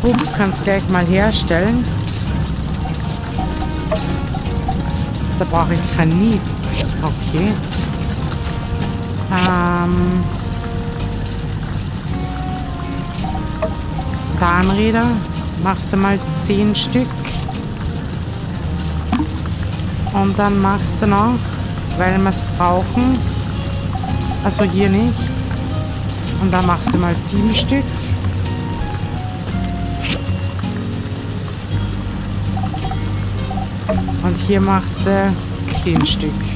Boom, kannst gleich mal herstellen. Da brauche ich Granit. Okay. Ähm, Zahnräder. Machst du mal 10 Stück. Und dann machst du noch, weil wir es brauchen. Also hier nicht. Und dann machst du mal 7 Stück. Und hier machst du 10 Stück.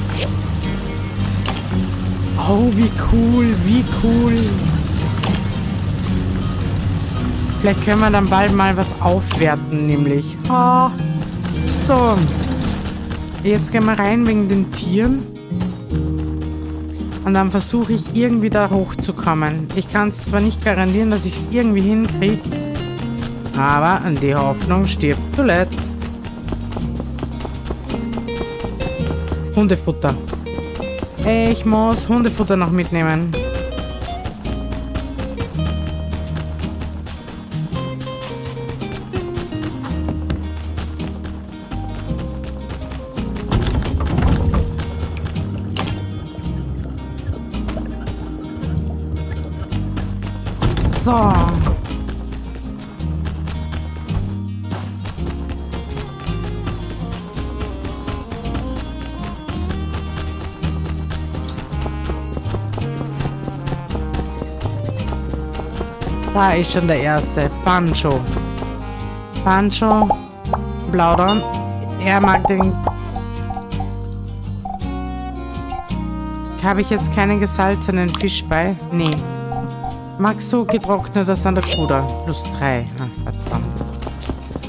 Oh, wie cool, wie cool. Vielleicht können wir dann bald mal was aufwerten, nämlich. Oh. So. Jetzt gehen wir rein wegen den Tieren. Und dann versuche ich irgendwie da hochzukommen. Ich kann es zwar nicht garantieren, dass ich es irgendwie hinkriege. Aber die Hoffnung stirbt zuletzt. Hundefutter. Ich muss Hundefutter noch mitnehmen. So. Da ist schon der erste. Pancho. Pancho. Blaudern. Er mag den... Habe ich jetzt keinen gesalzenen Fisch bei? Nee. Magst du getrockneter Sandacuda? Plus drei. Ah, verdammt.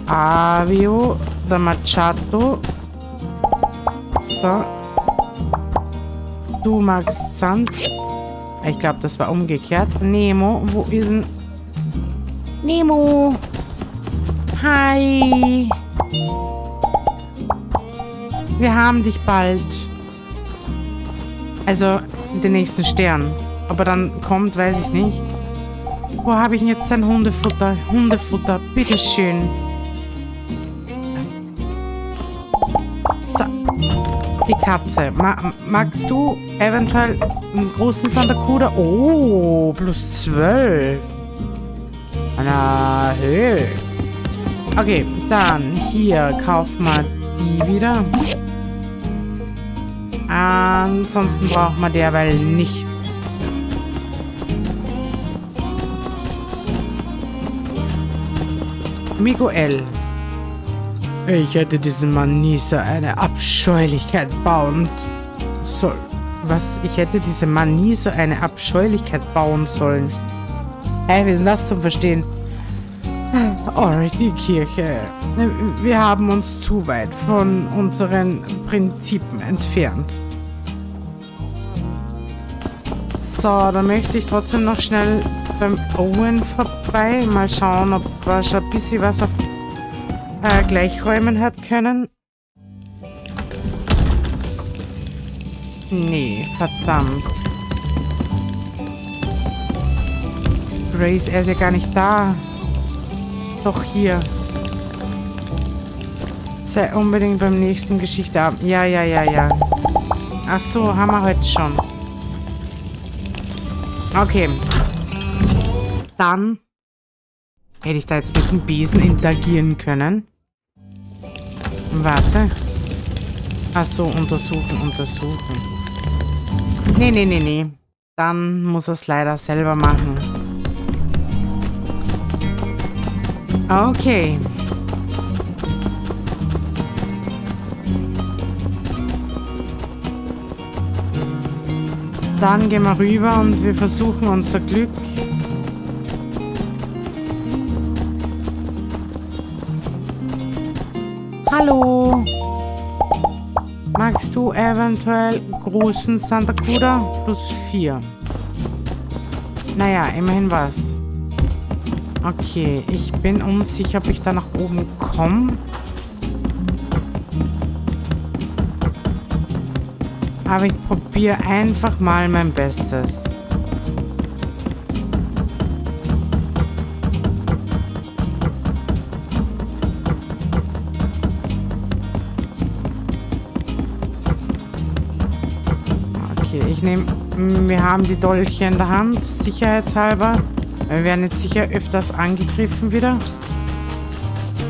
Avio. Der Machado. So. Du magst Sand. Ich glaube, das war umgekehrt. Nemo, wo ist denn... Nemo. Hi. Wir haben dich bald. Also den nächsten Stern. Aber dann kommt, weiß ich nicht. Wo habe ich jetzt dein Hundefutter? Hundefutter, bitteschön. So. Die Katze. Ma magst du eventuell einen großen Sandakuda? Oh, plus zwölf. Na, hey. Okay, dann hier kaufen wir die wieder. Ansonsten braucht man derweil nicht. Miguel. Ich hätte diesem Mann nie so eine Abscheulichkeit bauen sollen. Was? Ich hätte diesem Mann nie so eine Abscheulichkeit bauen sollen. Wie ist denn das zum Verstehen? Oh, die Kirche. Wir haben uns zu weit von unseren Prinzipien entfernt. So, dann möchte ich trotzdem noch schnell beim Owen vorbei. Mal schauen, ob wir schon ein bisschen was auf äh, Gleichräumen hat können. Nee, verdammt. Grace, er ist ja gar nicht da. Doch hier. Sei unbedingt beim nächsten Geschichte ab. Ja, ja, ja, ja. Ach so, haben wir heute schon. Okay. Dann hätte ich da jetzt mit dem Besen interagieren können. Warte. Ach so, untersuchen, untersuchen. Nee, nee, nee, nee. Dann muss er es leider selber machen. Okay. Dann gehen wir rüber und wir versuchen unser Glück. Hallo. Magst du eventuell großen Santa Cuda? Plus 4. Naja, immerhin was. Okay, ich bin unsicher, ob ich da nach oben komme. Aber ich probiere einfach mal mein Bestes. Okay, ich nehme... Wir haben die Dolche in der Hand, sicherheitshalber. Wir werden jetzt sicher öfters angegriffen wieder.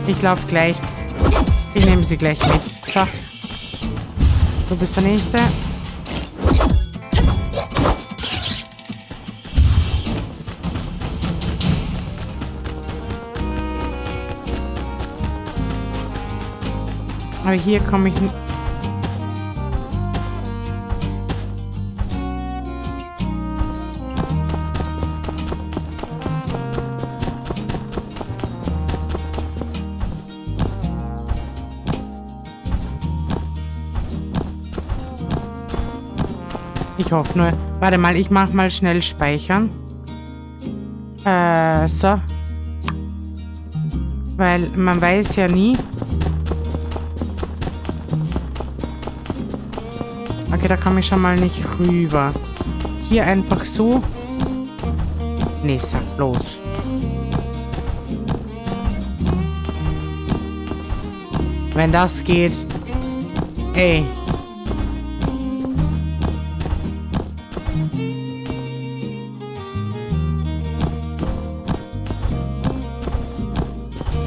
Ich laufe gleich. Ich nehme sie gleich mit. So. Du bist der Nächste. Aber hier komme ich Ich hoffe nur. Warte mal, ich mach mal schnell speichern. Äh, so. Weil man weiß ja nie. Okay, da komme ich schon mal nicht rüber. Hier einfach so. Nee, sag bloß. Wenn das geht. Ey.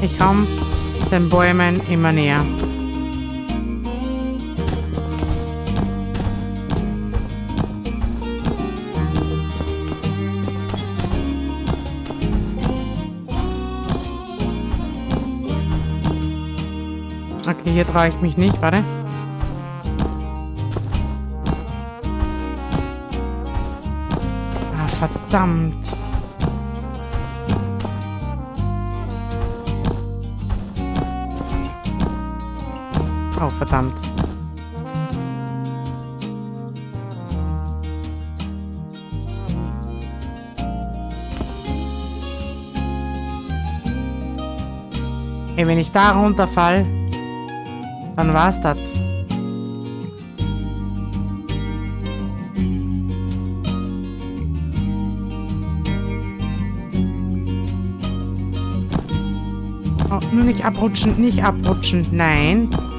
Ich komme den Bäumen immer näher. Okay, hier traue ich mich nicht. Warte. Ah, verdammt. Verdammt. Ey, wenn ich da runterfall, dann war's das. Oh, nur nicht abrutschen, nicht abrutschen. Nein. Nein.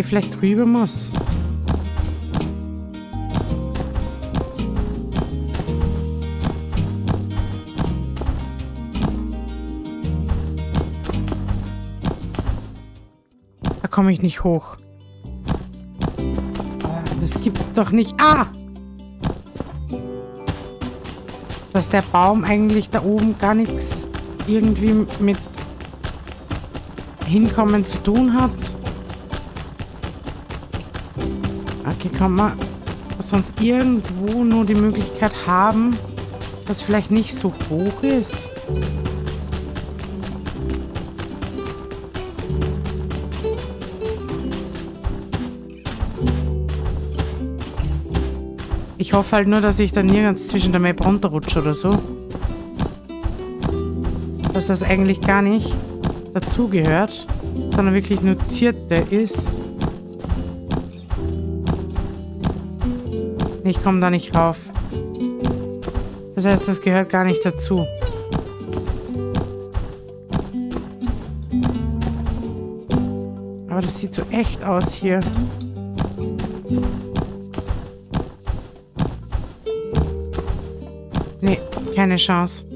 Hier vielleicht rüber muss. Da komme ich nicht hoch. Das gibt's doch nicht. Ah! dass der Baum eigentlich da oben gar nichts irgendwie mit Hinkommen zu tun hat. Kann man sonst irgendwo nur die Möglichkeit haben, dass vielleicht nicht so hoch ist? Ich hoffe halt nur, dass ich dann nirgends zwischen der Map runterrutsche oder so. Dass das eigentlich gar nicht dazugehört, sondern wirklich nur Zierte ist. Ich komme da nicht rauf. Das heißt, das gehört gar nicht dazu. Aber das sieht so echt aus hier. Nee, keine Chance.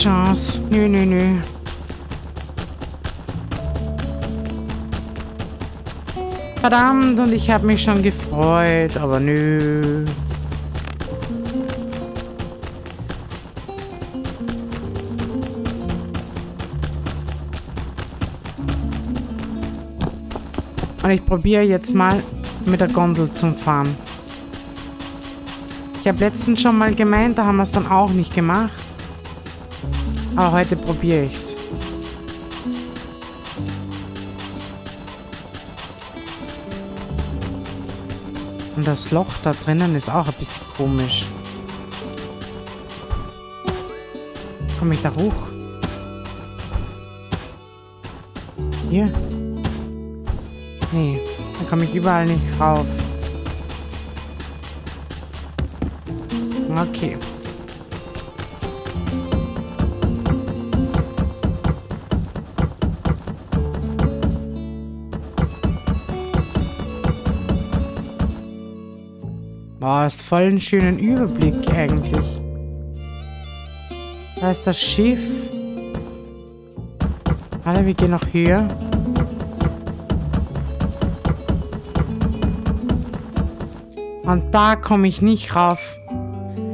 Chance. Nö, nö, nö. Verdammt, und ich habe mich schon gefreut, aber nö. Und ich probiere jetzt mal mit der Gondel zum Fahren. Ich habe letztens schon mal gemeint, da haben wir es dann auch nicht gemacht. Aber heute probiere ich es. Und das Loch da drinnen ist auch ein bisschen komisch. Komme ich da hoch? Hier? Nee, da komme ich überall nicht rauf. Okay. Voll einen schönen Überblick eigentlich. Da ist das Schiff. Warte, wir gehen noch höher. Und da komme ich nicht rauf.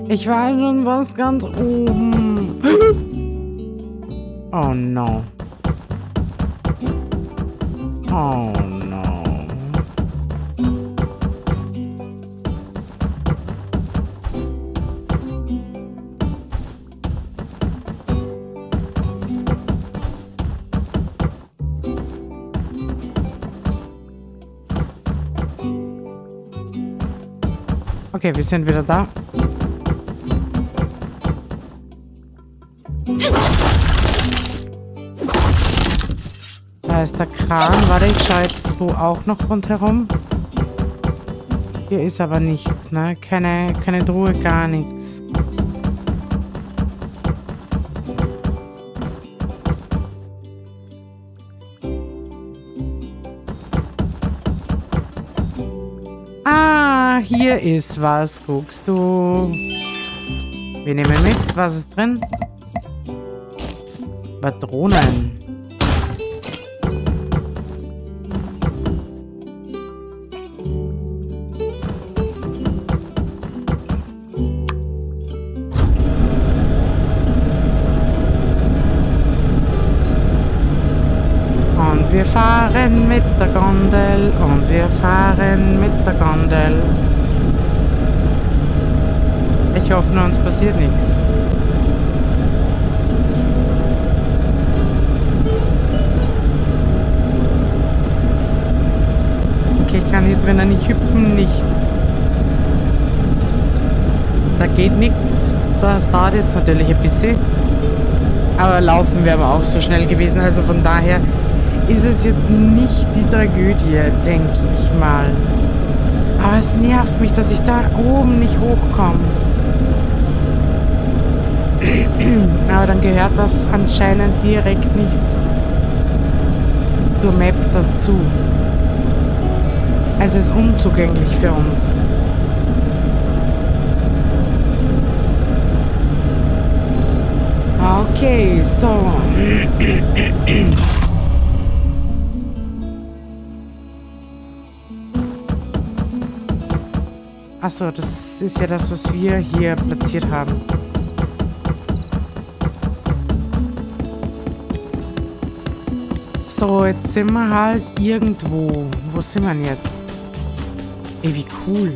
Ich war schon was ganz oben. Oh no. Okay, wir sind wieder da. Da ist der Kran. Warte, ich schaue jetzt so auch noch rundherum. Hier ist aber nichts, ne? Keine, keine Truhe, gar nichts. Hier ist was. Guckst du. Wir nehmen mit. Was ist drin? Patronen. wir fahren mit der Gondel und wir fahren mit der Gondel. Ich hoffe nur, uns passiert nichts. Okay, ich kann hier drinnen nicht hüpfen, nicht. Da geht nichts. So, es dauert jetzt natürlich ein bisschen. Aber laufen wäre aber auch so schnell gewesen. Also von daher ist es jetzt nicht die Tragödie, denke ich mal. Aber es nervt mich, dass ich da oben nicht hochkomme. Aber dann gehört das anscheinend direkt nicht zur Map dazu. Also es ist unzugänglich für uns. Okay, so. Achso, das ist ja das, was wir hier platziert haben. So, jetzt sind wir halt irgendwo. Wo sind wir denn jetzt? Ey, wie cool.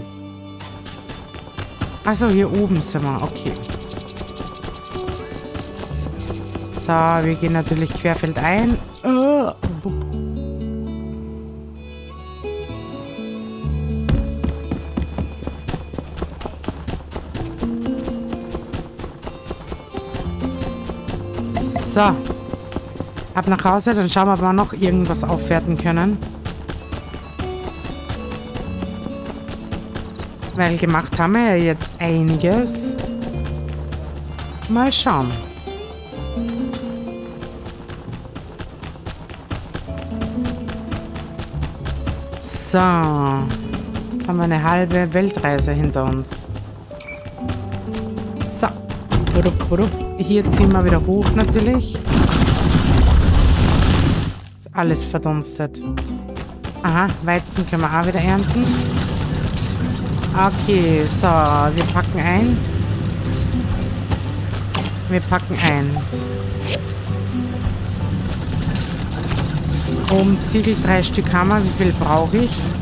Achso, hier oben sind wir. Okay. So, wir gehen natürlich querfeldein. Oh, So. Ab nach Hause, dann schauen wir, ob wir noch irgendwas aufwerten können. Weil gemacht haben wir ja jetzt einiges. Mal schauen. So. Jetzt haben wir eine halbe Weltreise hinter uns. So. Hier ziehen wir wieder hoch natürlich. Alles verdunstet. Aha, Weizen können wir auch wieder ernten. Okay, so, wir packen ein. Wir packen ein. Oben Ziegel, drei Stück Hammer. Wie viel brauche ich?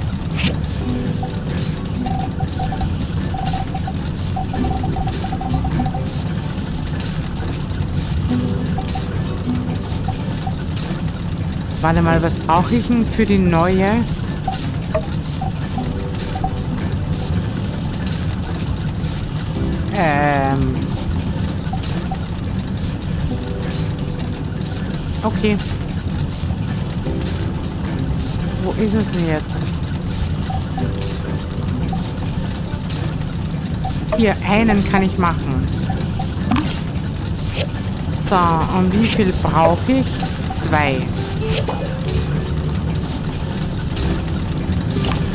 Warte mal, was brauche ich denn für die neue? Ähm. Okay. Wo ist es denn jetzt? Hier, einen kann ich machen. So, und wie viel brauche ich? Zwei.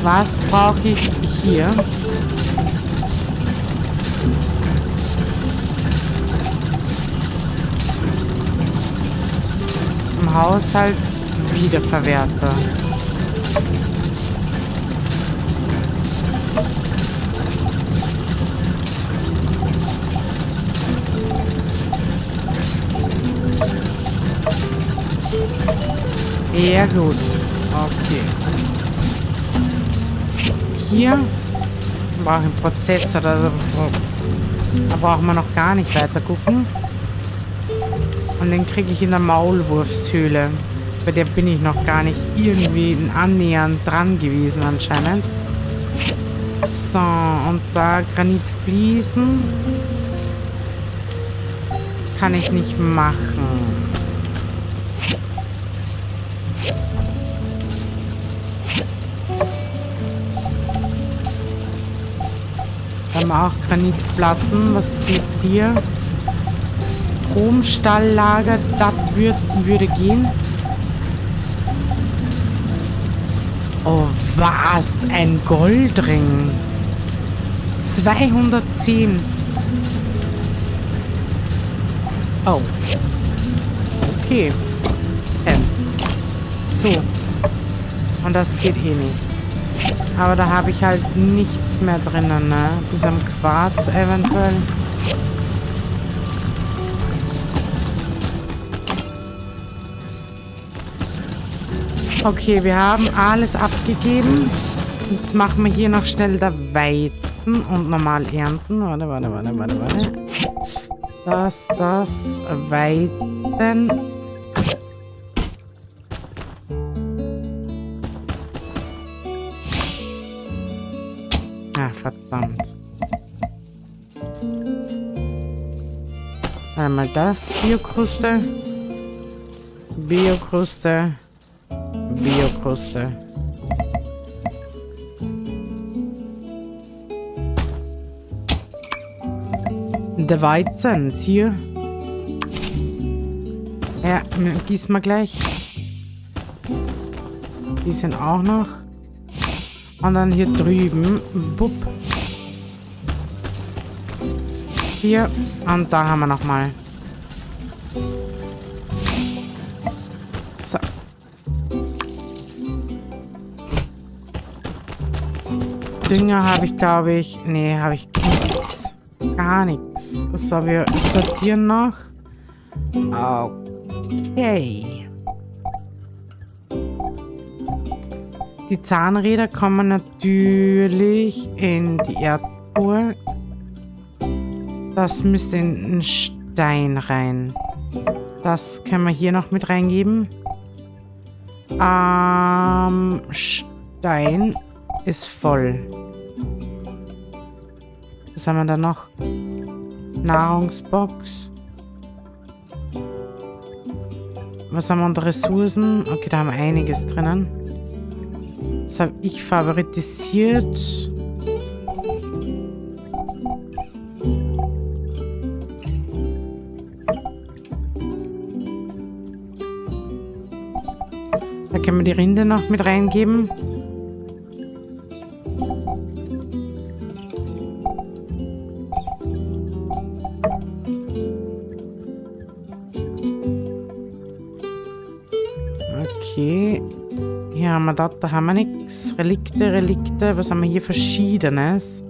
Was brauche ich hier? Im Haushalt wiederverwerter. Ja gut, okay. Hier brauche ich einen Prozessor. Also, da brauchen wir noch gar nicht weiter gucken. Und den kriege ich in der Maulwurfshöhle. Bei der bin ich noch gar nicht irgendwie annähernd dran gewesen anscheinend. So, und da Granitfliesen kann ich nicht machen. Haben auch Granitplatten. Was ist mit dir? Chromstalllager, das würd, würde gehen. Oh, was? Ein Goldring. 210. Oh. Okay. Ähm. So. Und das geht eh nicht. Aber da habe ich halt nichts mehr drinnen, ne? Bis am Quarz eventuell. Okay, wir haben alles abgegeben. Jetzt machen wir hier noch schnell da Weiten und normal ernten. Warte, warte, warte, warte, warte. Das, das, Weiten. Einmal das, Biokruste. Biokruste. Biokruste. Der Weizen ist hier. Ja, gießen wir gleich. Die sind auch noch. Und dann hier drüben. Bupp. Hier. Und da haben wir nochmal. So. Dünger habe ich, glaube ich. Nee, habe ich nichts. Gar nichts. So, wir sortieren noch. Okay. Die Zahnräder kommen natürlich in die Erztruhe. Das müsste in einen Stein rein. Das können wir hier noch mit reingeben. Ähm, Stein ist voll. Was haben wir da noch? Nahrungsbox. Was haben wir unter Ressourcen? Okay, da haben wir einiges drinnen. Das habe ich favoritisiert. Da können wir die Rinde noch mit reingeben. Wir das, da haben wir nichts. Relikte, Relikte. Was haben wir hier? Verschiedenes.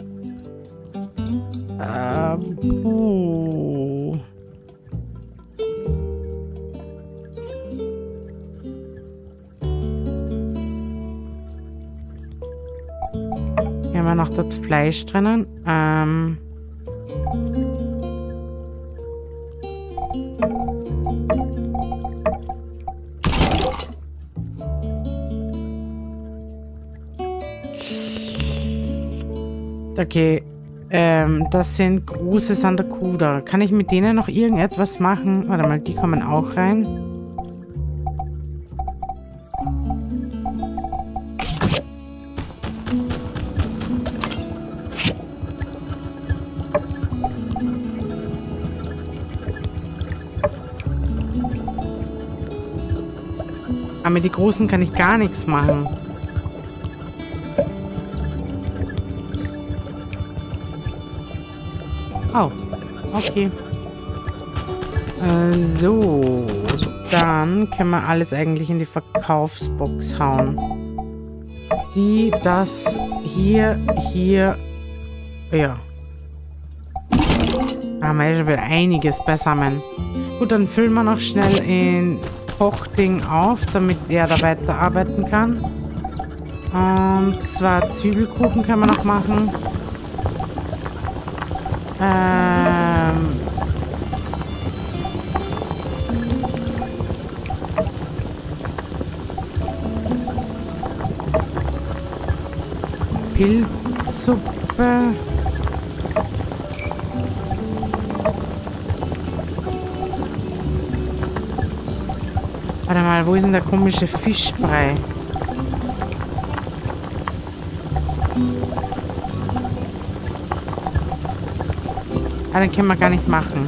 Äh, puh. Hier haben wir noch das Fleisch drinnen. Ähm... Okay. Ähm, das sind große Sandakuda. Kann ich mit denen noch irgendetwas machen? Warte mal, die kommen auch rein. Aber mit den Großen kann ich gar nichts machen. Oh, okay. Äh, so, dann können wir alles eigentlich in die Verkaufsbox hauen. Die, das, hier, hier, ja. Da haben wir schon wieder einiges beisammen. Gut, dann füllen wir noch schnell in Kochding auf, damit er da weiterarbeiten kann. Und zwar Zwiebelkuchen kann man noch machen. Ähm... Pilzsuppe. Warte mal, wo ist denn der komische Fischbrei? Ah, den können wir gar nicht machen.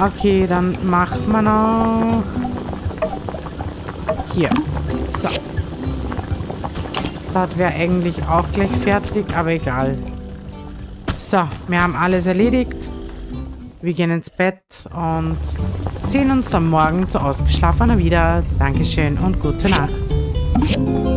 Okay, dann macht man noch... Hier. So. Das wäre eigentlich auch gleich fertig, aber egal. So, wir haben alles erledigt. Wir gehen ins Bett und sehen uns dann morgen zu Ausgeschlafener wieder. Dankeschön und gute Nacht.